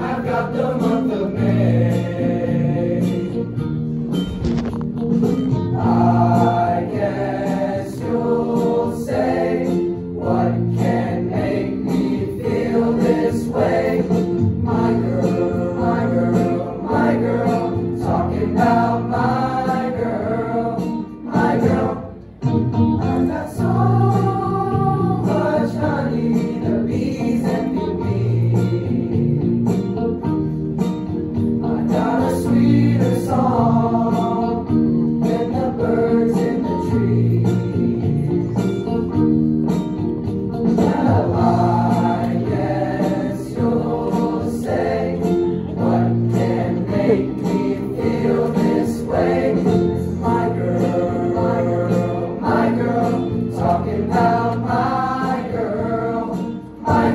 I've got the month my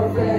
fortune